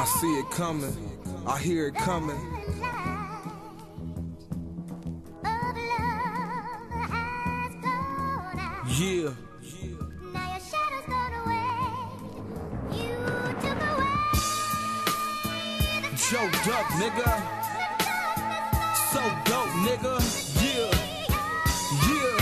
I see it coming, I hear it coming. Yeah. Joe Duck, nigga. So dope, nigga. Yeah. Yeah.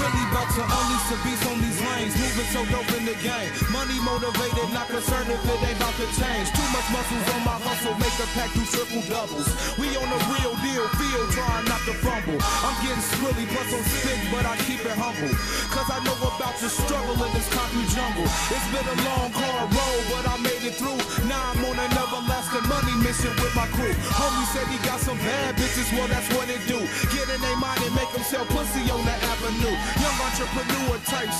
Really about to unleash the beast on these Moving so dope in the game. Money motivated, not concerned if it ain't about to change. Too much muscles on my hustle, make a pack do triple doubles. We on a real deal, field trying not to fumble. I'm getting swilly, plus I'm sick, but I keep it humble. Cause I know about the struggle in this concrete jungle. It's been a long, hard road, but I made it through. Now I'm on an everlasting money mission with my crew. Homie said he got some bad bitches, well that's what it do. Get in their mind and make them sell pussy on the avenue. Young entrepreneur type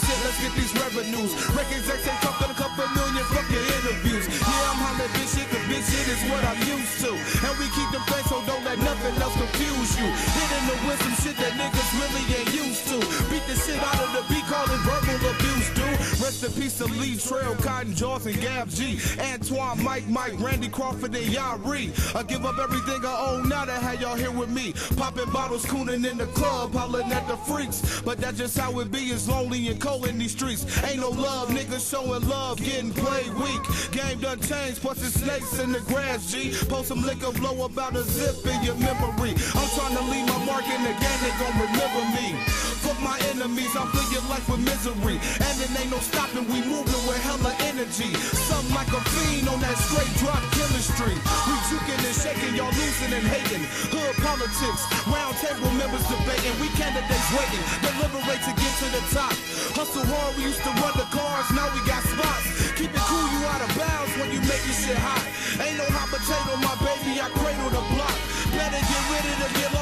revenues. Records execs ain't talking a couple million, fuck your interviews. Yeah, I'm hollering bitch shit, cause bitch shit is what I'm used to. And we keep them things so don't let nothing else confuse you. Hitting the wisdom shit that niggas Rest in peace to Lee Trail, Cotton Jaws, and Gab G. Antoine, Mike, Mike, Randy Crawford, and Yari. I give up everything I own now to have y'all here with me. Popping bottles, cooning in the club, hollering at the freaks. But that's just how it be, it's lonely and cold in these streets. Ain't no love, niggas showing love, getting played weak. Game done changed, plus it's snakes in the grass, G. Post some liquor, blow about a zip in your memory. I'm trying to leave my mark in the game, they gon' remember me of my enemies. I'm fill your life with misery. And it ain't no stopping, we moving with hella energy. Something like a fiend on that straight drop killing street. We juking and shaking, y'all losing and hating. Hood politics, round table members debating. We candidates waiting, deliberate to get to the top. Hustle hard, we used to run the cars, now we got spots. Keep it cool, you out of bounds when you make this shit hot. Ain't no hot potato, my baby, I cradle the block. Better get rid of the